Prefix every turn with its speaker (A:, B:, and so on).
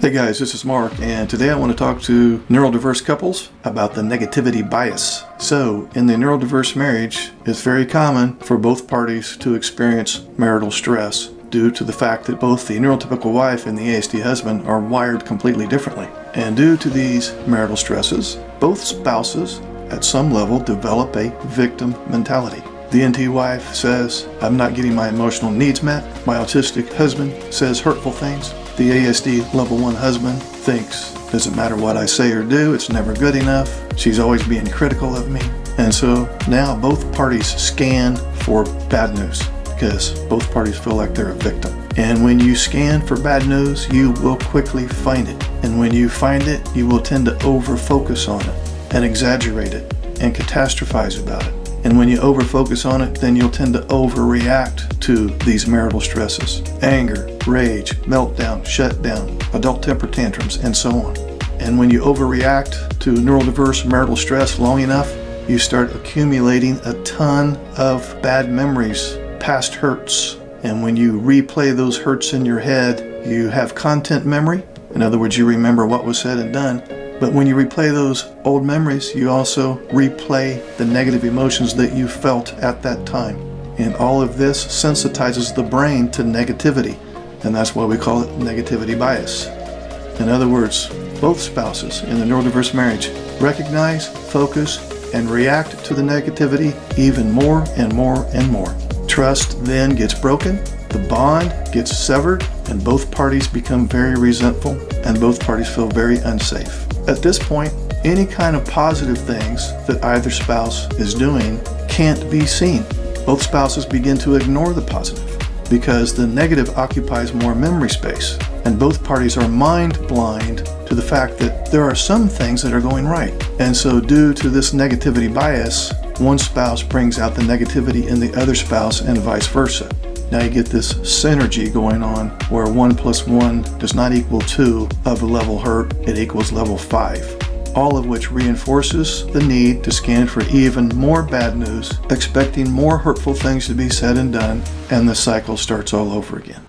A: Hey guys, this is Mark, and today I want to talk to neurodiverse couples about the negativity bias. So, in the neurodiverse marriage, it's very common for both parties to experience marital stress due to the fact that both the neurotypical wife and the ASD husband are wired completely differently. And due to these marital stresses, both spouses at some level develop a victim mentality. The NT wife says, I'm not getting my emotional needs met. My autistic husband says hurtful things. The ASD level 1 husband thinks, doesn't matter what I say or do, it's never good enough. She's always being critical of me. And so now both parties scan for bad news because both parties feel like they're a victim. And when you scan for bad news, you will quickly find it. And when you find it, you will tend to over focus on it and exaggerate it and catastrophize about it. And when you over focus on it, then you'll tend to overreact to these marital stresses anger, rage, meltdown, shutdown, adult temper tantrums, and so on. And when you overreact to neurodiverse marital stress long enough, you start accumulating a ton of bad memories, past hurts. And when you replay those hurts in your head, you have content memory. In other words, you remember what was said and done, but when you replay those old memories, you also replay the negative emotions that you felt at that time. And all of this sensitizes the brain to negativity. And that's why we call it negativity bias. In other words, both spouses in the neurodiverse marriage recognize, focus, and react to the negativity even more and more and more. Trust then gets broken, the bond gets severed, and both parties become very resentful, and both parties feel very unsafe. At this point, any kind of positive things that either spouse is doing can't be seen. Both spouses begin to ignore the positive because the negative occupies more memory space, and both parties are mind blind to the fact that there are some things that are going right. And so, due to this negativity bias, one spouse brings out the negativity in the other spouse and vice versa. Now you get this synergy going on where 1 plus 1 does not equal 2 of a level hurt, it equals level 5. All of which reinforces the need to scan for even more bad news, expecting more hurtful things to be said and done, and the cycle starts all over again.